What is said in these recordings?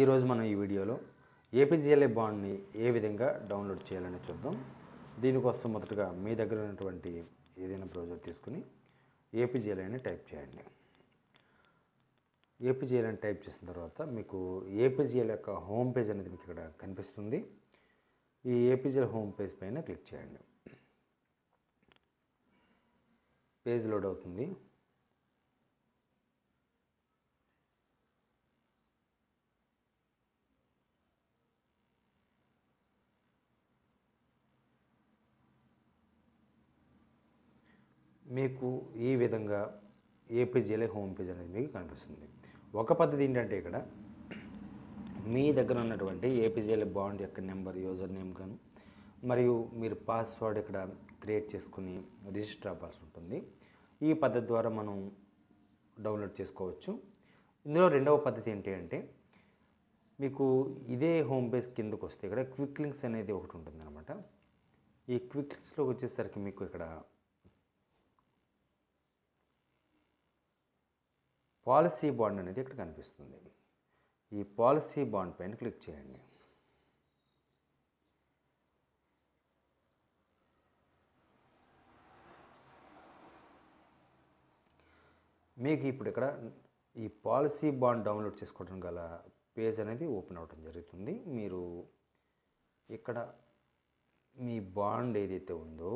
ఈరోజు మనం ఈ వీడియోలో ఏపీజీఎల్ఏ బాండ్ని ఏ విధంగా డౌన్లోడ్ చేయాలని చూద్దాం. దీనికోసం మొదటగా మీ దగ్గర ఉన్నటువంటి ఏదైనా బ్రౌజర్ తీసుకుని ఏపీజీఎల్ఏ అని టైప్ చేయండి. ఏపీజీఎల్ అని టైప్ చేసిన తర్వాత మీకు ఏపీజీఎల్ యొక్క హోమ్ పేజ్ అనేది మీకు ఇక్కడ కనిపిస్తుంది. ఈ ఏపీజీఎల్ హోమ్ పేజ్ పైన క్లిక్ చేయండి. పేజ్ లోడ్ అవుతుంది. మీకు ఈ విధంగా ఏపీజీఎల్ఏ హోమ్ పేజ్ అనేది మీకు కనిపిస్తుంది. ఒక పద్ధతి ఏంటంటే ఇక్కడ మీ దగ్గర ఉన్నటువంటి ఏపీజేఎల్ బాండ్ యొక్క నెంబర్ యూజర్ నేమ్ గాను మరియు మీరు పాస్వర్డ్ ఇక్కడ క్రియేట్ చేసుకుని రిజిస్టర్ అవ్వాల్సి ఉంటుంది. ఈ పద్ధతి ద్వారా మనం డౌన్లోడ్ చేసుకోవచ్చు. ఇందులో రెండవ పద్ధతి ఏంటి అంటే మీకు ఇదే హోమ్ పేజ్ కిందకు వస్తే ఇక్కడ క్విక్ లింక్స్ అనేది ఒకటి ఉంటుంది అనమాట ఈ క్విక్ లింక్స్లోకి వచ్చేసరికి మీకు ఇక్కడ పాలసీ బాండ్ అనేది ఇక్కడ కనిపిస్తుంది. ఈ పాలసీ బాండ్ పైన క్లిక్ చేయండి. మీకు ఇప్పుడు ఇక్కడ ఈ పాలసీ బాండ్ డౌన్లోడ్ చేసుకోవడం గల పేజ్ అనేది ఓపెన్ అవ్వడం జరుగుతుంది. మీరు ఇక్కడ మీ బాండ్ ఏదైతే ఉందో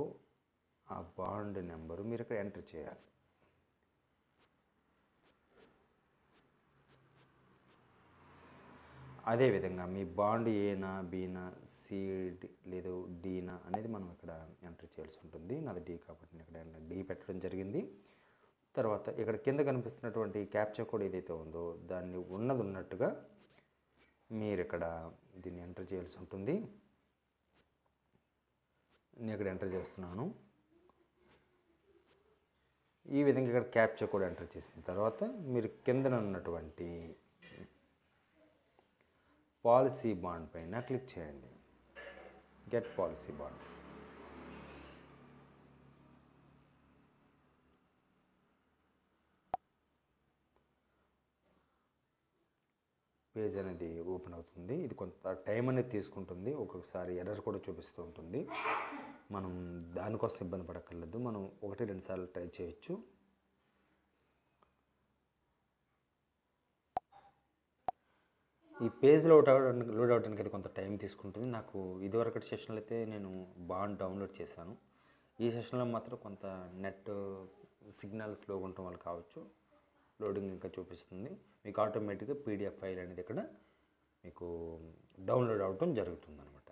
ఆ బాండ్ నెంబరు మీరు ఇక్కడ ఎంటర్ చేయాలి. అదేవిధంగా మీ బాండ్ ఏనా బీనా సీడ్ లేదు డీనా అనేది మనం ఇక్కడ ఎంటర్ చేయాల్సి ఉంటుంది. నాది డీ కాబట్టి నేను ఇక్కడ డీ పెట్టడం జరిగింది. తర్వాత ఇక్కడ కింద కనిపిస్తున్నటువంటి క్యాప్చా కోడ్ ఏదైతే ఉందో దాన్ని ఉన్నది ఉన్నట్టుగా మీరు ఇక్కడ దీన్ని ఎంటర్ చేయాల్సి ఉంటుంది. నేను ఇక్కడ ఎంటర్ చేస్తున్నాను. ఈ విధంగా ఇక్కడ క్యాప్చా కోడ్ ఎంటర్ చేసిన తర్వాత మీరు కిందన ఉన్నటువంటి పాలసీ బాండ్ పైన క్లిక్ చేయండి. Get policy bond. పేజ్ అనేది ఓపెన్ అవుతుంది. ఇది కొంత టైం అనేది తీసుకుంటుంది. ఒక్కొక్కసారి ఎర్రర్ కూడా చూపిస్తూ ఉంటుంది. మనం దానికోసం ఇబ్బంది పడక్కర్లేదు. మనం ఒకటి రెండు సార్లు ట్రై చేయొచ్చు. ఈ పేజ్ లోడ్ అవడానికి లోడ్ అవడానికి అయితే కొంత టైం తీసుకుంటుంది. నాకు ఇదివరకటి సెషన్లో అయితే నేను బాండ్ డౌన్లోడ్ చేశాను. ఈ సెషన్లో మాత్రం కొంత నెట్ సిగ్నల్ స్లోగా ఉండటం వల్ల కావచ్చు. లోడింగ్ ఇంకా చూపిస్తుంది. మీకు ఆటోమేటిక్గా పీడిఎఫ్ ఫైల్ అనేది ఇక్కడ మీకు డౌన్లోడ్ అవటం జరుగుతుంది అనమాట